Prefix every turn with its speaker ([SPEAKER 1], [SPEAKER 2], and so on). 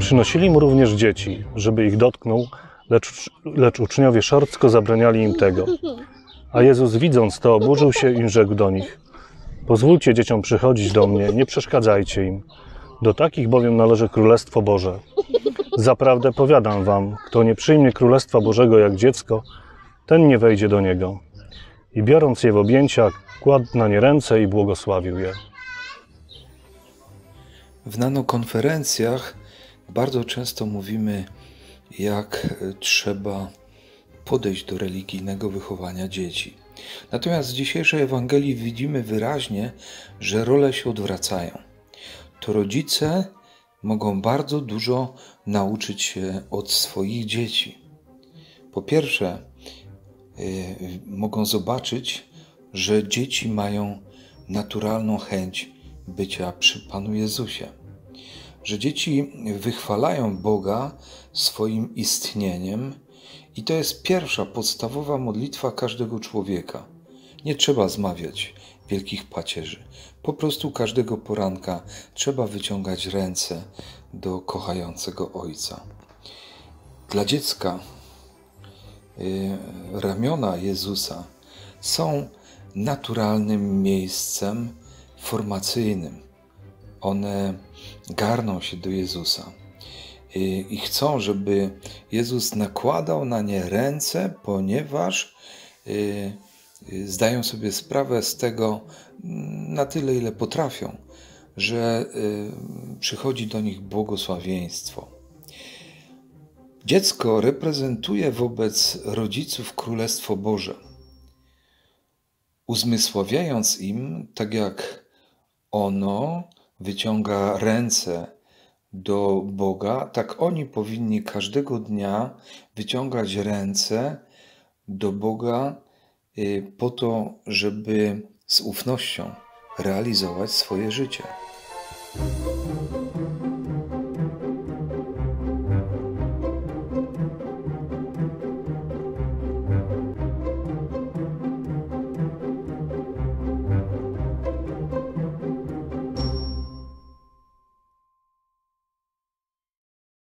[SPEAKER 1] Przynosili mu również dzieci, żeby ich dotknął, lecz, lecz uczniowie szorstko zabraniali im tego. A Jezus, widząc to, oburzył się i rzekł do nich: Pozwólcie dzieciom przychodzić do mnie, nie przeszkadzajcie im. Do takich bowiem należy Królestwo Boże. Zaprawdę powiadam wam, kto nie przyjmie Królestwa Bożego jak dziecko, ten nie wejdzie do niego. I biorąc je w objęcia, kładł na nie ręce i błogosławił je.
[SPEAKER 2] W nanokonferencjach bardzo często mówimy, jak trzeba podejść do religijnego wychowania dzieci. Natomiast z dzisiejszej Ewangelii widzimy wyraźnie, że role się odwracają. To rodzice mogą bardzo dużo nauczyć się od swoich dzieci. Po pierwsze, yy, mogą zobaczyć, że dzieci mają naturalną chęć bycia przy Panu Jezusie. Że dzieci wychwalają Boga swoim istnieniem, i to jest pierwsza podstawowa modlitwa każdego człowieka. Nie trzeba zmawiać wielkich pacierzy. Po prostu każdego poranka trzeba wyciągać ręce do kochającego Ojca. Dla dziecka y, ramiona Jezusa są naturalnym miejscem formacyjnym. One garną się do Jezusa i chcą, żeby Jezus nakładał na nie ręce, ponieważ y, y, zdają sobie sprawę z tego mm, na tyle, ile potrafią, że y, przychodzi do nich błogosławieństwo. Dziecko reprezentuje wobec rodziców Królestwo Boże, uzmysławiając im, tak jak ono wyciąga ręce do Boga, tak oni powinni każdego dnia wyciągać ręce do Boga y, po to, żeby z ufnością realizować swoje życie.